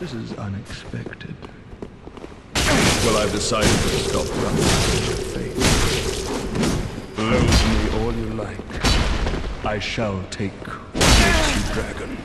This is unexpected. Well, I've decided to stop running at your face. Loathe me all you like. I shall take you dragon.